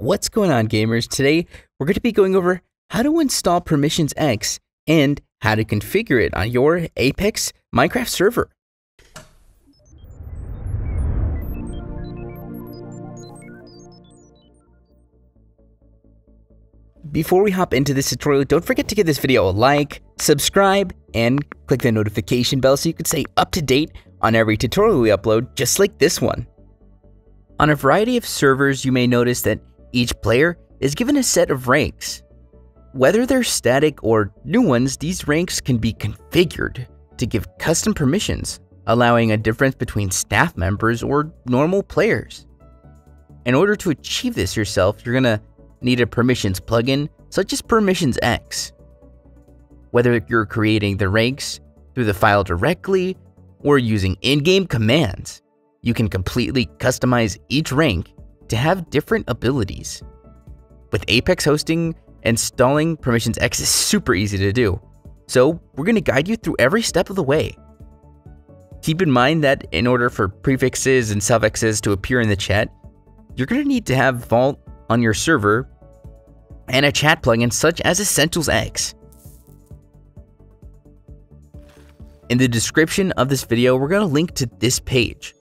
What's going on gamers? Today we're going to be going over how to install PermissionsEx and how to configure it on your Apex Minecraft server. Before we hop into this tutorial, don't forget to give this video a like, subscribe, and click the notification bell so you can stay up to date on every tutorial we upload just like this one. On a variety of servers, you may notice that each player is given a set of ranks. Whether they're static or new ones, these ranks can be configured to give custom permissions, allowing a difference between staff members or normal players. In order to achieve this yourself, you're going to need a permissions plugin such as PermissionsEx. Whether you're creating the ranks through the file directly or using in-game commands, you can completely customize each rank to have different abilities. With Apex hosting, installing PermissionsEx is super easy to do, so we're going to guide you through every step of the way. Keep in mind that in order for prefixes and suffixes to appear in the chat, you're going to need to have Vault on your server and a chat plugin such as EssentialsX. In the description of this video, we're going to link to this page.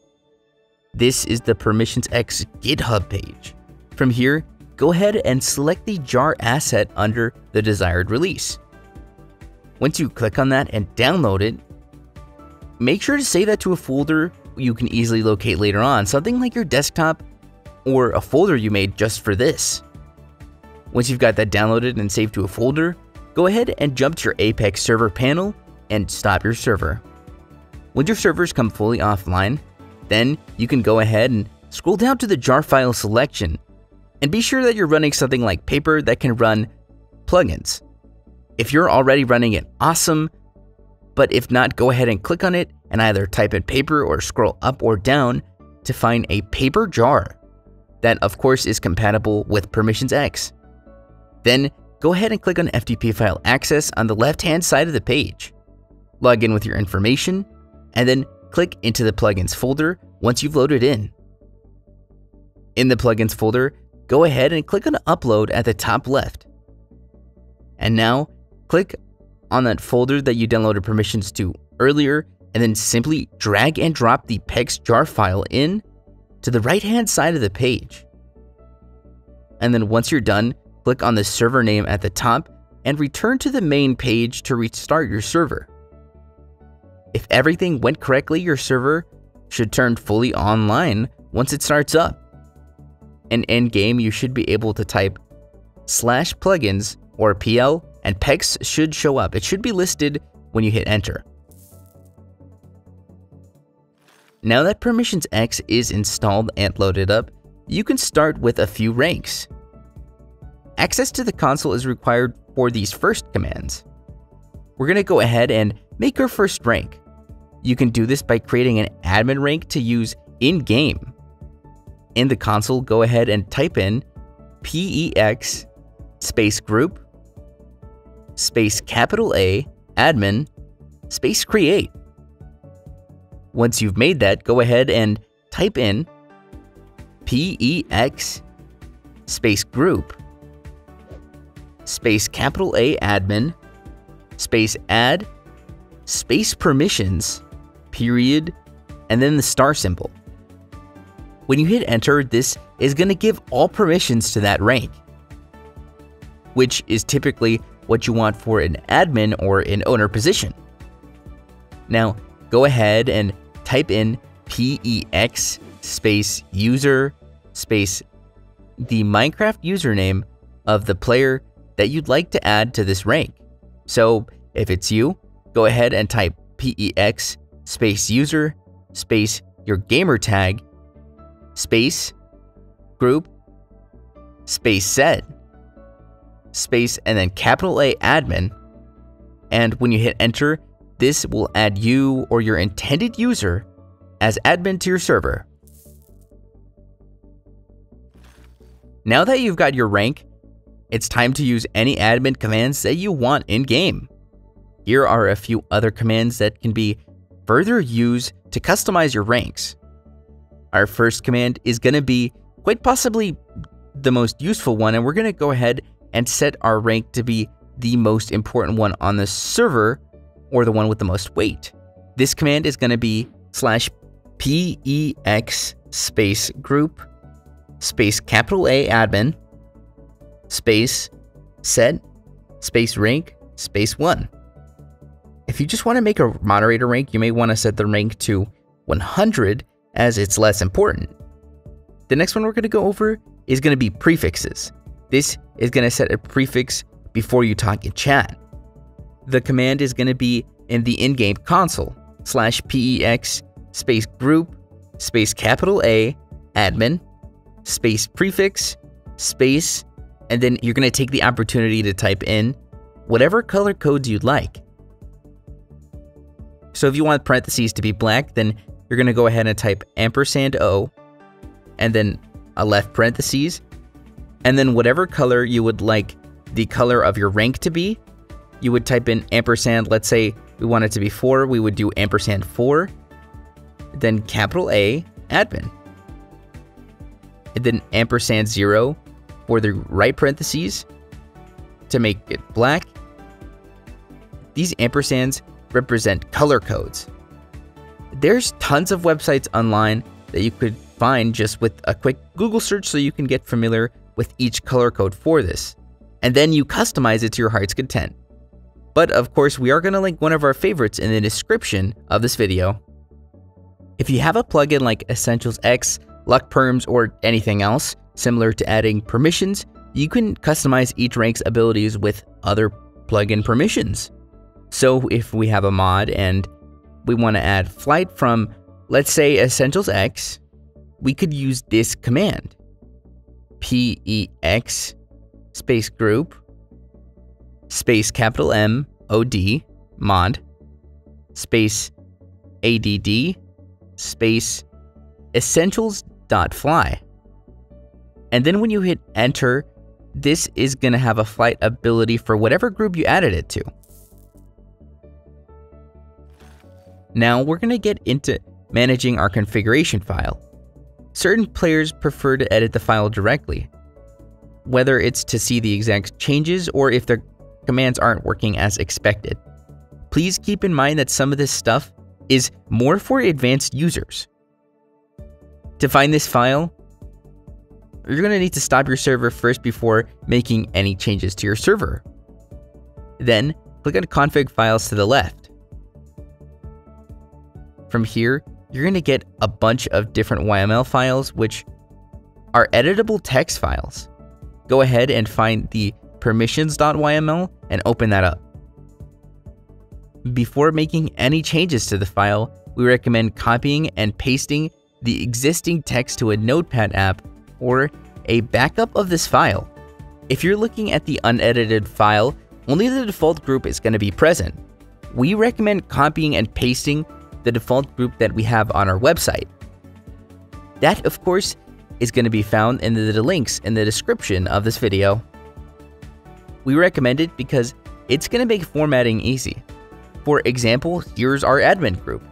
This is the PermissionsEx GitHub page. From here, go ahead and select the jar asset under the desired release. Once you click on that and download it, make sure to save that to a folder you can easily locate later on, something like your desktop or a folder you made just for this. Once you've got that downloaded and saved to a folder, go ahead and jump to your Apex server panel and stop your server. When your servers come fully offline, then you can go ahead and scroll down to the jar file selection and be sure that you're running something like Paper that can run plugins. If you're already running it, awesome, but if not, go ahead and click on it and either type in Paper or scroll up or down to find a Paper jar that of course is compatible with PermissionsEx. Then go ahead and click on FTP file access on the left hand side of the page. Log in with your information and then click into the plugins folder once you've loaded in. In the plugins folder, go ahead and click on upload at the top left. And now click on that folder that you downloaded permissions to earlier and then simply drag and drop the PEX jar file in to the right hand side of the page. And then once you're done, click on the server name at the top and return to the main page to restart your server. If everything went correctly, your server should turn fully online once it starts up. And in game, you should be able to type slash plugins or PL and PEX should show up. It should be listed when you hit enter. Now that PermissionsEx is installed and loaded up, you can start with a few ranks. Access to the console is required for these first commands. We're going to go ahead and make your first rank. You can do this by creating an admin rank to use in-game. In the console, go ahead and type in PEX space group space capital A admin space create. Once you've made that, go ahead and type in PEX space group space capital A admin, space add, space permissions, period, and then the star symbol. When you hit enter, this is going to give all permissions to that rank, which is typically what you want for an admin or an owner position. Now, go ahead and type in PEX space user space the Minecraft username of the player that you'd like to add to this rank. So if it's you, go ahead and type PEX space user space your gamer tag space group space set space and then capital A admin. And when you hit enter, this will add you or your intended user as admin to your server. Now that you've got your rank, it's time to use any admin commands that you want in-game. Here are a few other commands that can be further used to customize your ranks. Our first command is going to be quite possibly the most useful one, and we're going to go ahead and set our rank to be the most important one on the server or the one with the most weight. This command is going to be slash PEX space group space capital A admin space set space rank space 1. If you just want to make a moderator rank, you may want to set the rank to 100 as it's less important. The next one we're going to go over is going to be prefixes. This is going to set a prefix before you talk in chat. The command is going to be in the in-game console slash PEX space group space capital A admin space prefix space and then you're going to take the opportunity to type in whatever color codes you'd like. So if you want parentheses to be black, then you're going to go ahead and type ampersand O and then a left parentheses and then whatever color you would like the color of your rank to be, you would type in ampersand. Let's say we want it to be 4, we would do ampersand 4, then capital A, admin. And then ampersand 0 for the right parentheses to make it black. These ampersands represent color codes. There's tons of websites online that you could find just with a quick Google search so you can get familiar with each color code for this. And then you customize it to your heart's content. But of course, we are going to link one of our favorites in the description of this video. If you have a plugin like EssentialsX, Luck Perms, or anything else similar to adding permissions, you can customize each rank's abilities with other plugin permissions. So if we have a mod and we want to add flight from, let's say, EssentialsX, we could use this command PEX space group space capital M O D mod space ADD space essentials dot fly. And then when you hit enter, this is going to have a flight ability for whatever group you added it to. Now we're going to get into managing our configuration file. Certain players prefer to edit the file directly, whether it's to see the exact changes or if their commands aren't working as expected. Please keep in mind that some of this stuff is more for advanced users. To find this file, you're going to need to stop your server first before making any changes to your server. Then, click on Config Files to the left. From here, you're going to get a bunch of different YML files, which are editable text files. Go ahead and find the permissions.yml and open that up. Before making any changes to the file, we recommend copying and pasting the existing text to a Notepad app or a backup of this file. If you're looking at the unedited file, only the default group is going to be present. We recommend copying and pasting the default group that we have on our website. That, of course, is going to be found in the links in the description of this video. We recommend it because it's going to make formatting easy. For example, here's our admin group.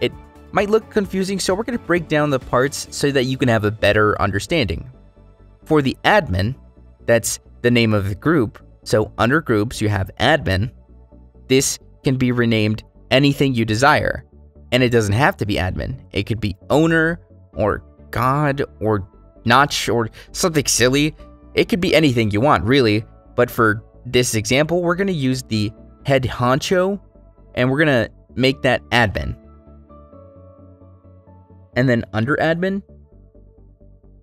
It might look confusing, so we're going to break down the parts so that you can have a better understanding. For the admin, that's the name of the group, so under groups you have admin. This can be renamed anything you desire. And it doesn't have to be admin. It could be owner or god or notch or something silly. It could be anything you want, really. But for this example, we're going to use the head honcho and we're going to make that admin. And then under admin,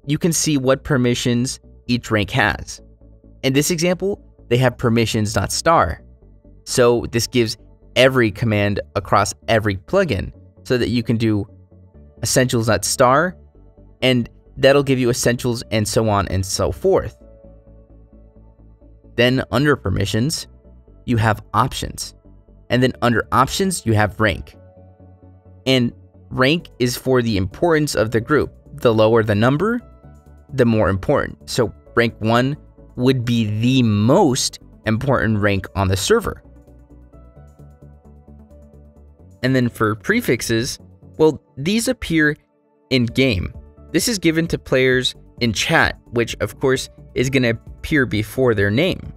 you can see what permissions each rank has. In this example, they have permissions.star. So this gives every command across every plugin so that you can do essentials.star and that'll give you essentials and so on and so forth. Then under permissions, you have options. And then under options, you have rank. And rank is for the importance of the group. The lower the number, the more important. So rank 1 would be the most important rank on the server. And then for prefixes, well, these appear in game. This is given to players in chat, which of course is going to appear before their name.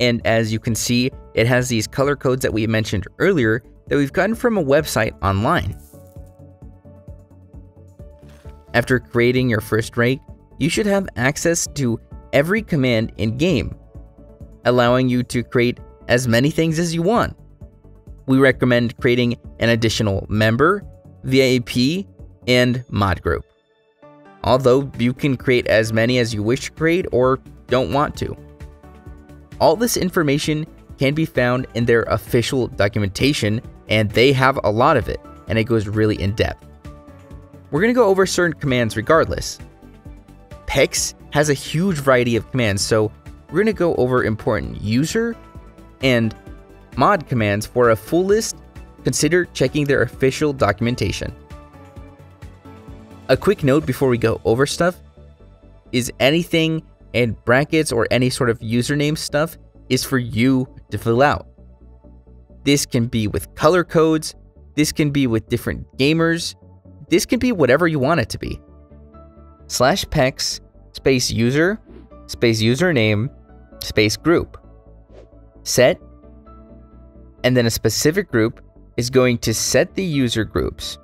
And as you can see, it has these color codes that we mentioned earlier that we've gotten from a website online. After creating your first rank, you should have access to every command in game, allowing you to create as many things as you want. We recommend creating an additional member, VIP, and mod group. Although you can create as many as you wish to create or don't want to. All this information can be found in their official documentation, and they have a lot of it, and it goes really in depth. We're going to go over certain commands regardless. PEX has a huge variety of commands, so we're going to go over important user and mod commands for a full list. Consider checking their official documentation. A quick note before we go over stuff is anything in brackets or any sort of username stuff is for you to fill out. This can be with color codes, this can be with different gamers, this can be whatever you want it to be. Slash pex space user space username space group. Set and then a specific group is going to set the user groups.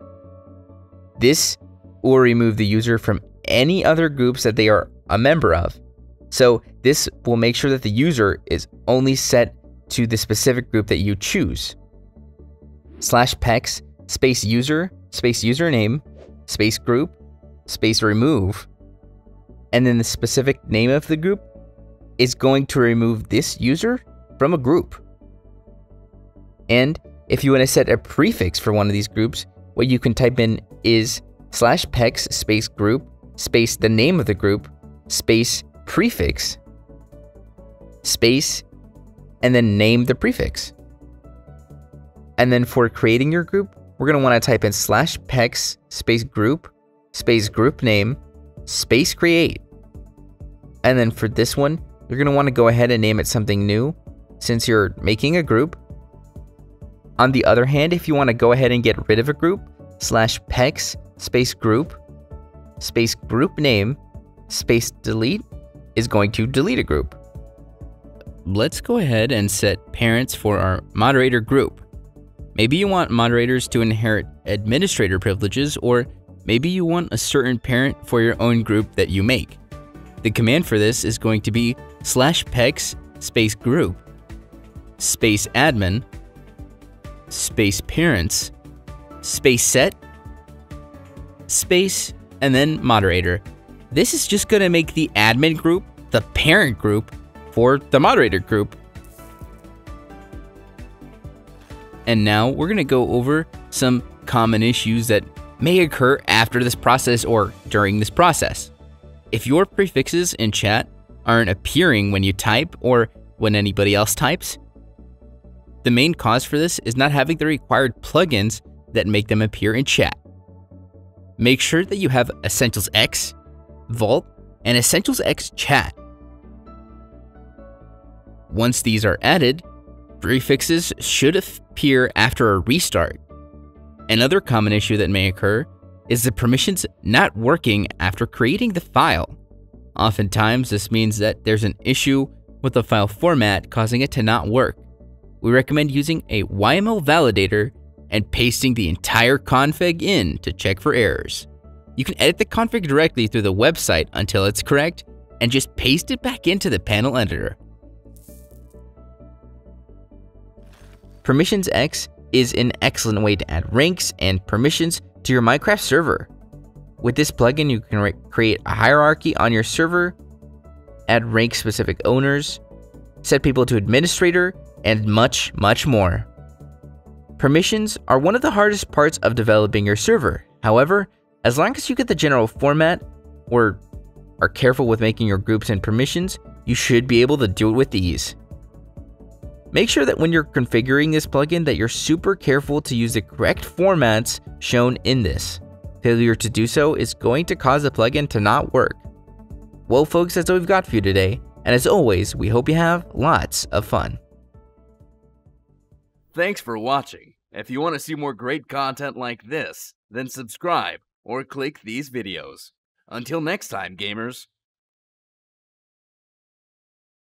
This will remove the user from any other groups that they are a member of. So this will make sure that the user is only set to the specific group that you choose. Slash pex space user space username space group space remove and then the specific name of the group is going to remove this user from a group. And if you want to set a prefix for one of these groups, what you can type in is slash pex space group space the name of the group space prefix space and then name the prefix. And then for creating your group, we're going to want to type in slash pex space group space group name space create. And then for this one, you're going to want to go ahead and name it something new since you're making a group. On the other hand, if you want to go ahead and get rid of a group, slash pex space group space group name space delete is going to delete a group. Let's go ahead and set parents for our moderator group. Maybe you want moderators to inherit administrator privileges, or maybe you want a certain parent for your own group that you make. The command for this is going to be slash pex space group space admin space parents space set space and then moderator. This is just going to make the admin group the parent group for the moderator group. And now we're going to go over some common issues that may occur after this process or during this process. If your prefixes in chat aren't appearing when you type or when anybody else types, the main cause for this is not having the required plugins that make them appear in chat. Make sure that you have EssentialsX, Vault, and EssentialsX Chat once these are added, prefixes should appear after a restart. Another common issue that may occur is the permissions not working after creating the file. Oftentimes, this means that there's an issue with the file format causing it to not work. We recommend using a YML validator and pasting the entire config in to check for errors. You can edit the config directly through the website until it's correct and just paste it back into the panel editor. PermissionsEx is an excellent way to add ranks and permissions to your Minecraft server. With this plugin, you can create a hierarchy on your server, add rank specific owners, set people to administrator, and much, much more. Permissions are one of the hardest parts of developing your server. However, as long as you get the general format or are careful with making your groups and permissions, you should be able to do it with ease. Make sure that when you're configuring this plugin that you're super careful to use the correct formats shown in this. Failure to do so is going to cause the plugin to not work. Well folks, that's all we've got for you today, and as always, we hope you have lots of fun. Thanks for watching. If you want to see more great content like this, then subscribe or click these videos. Until next time, gamers.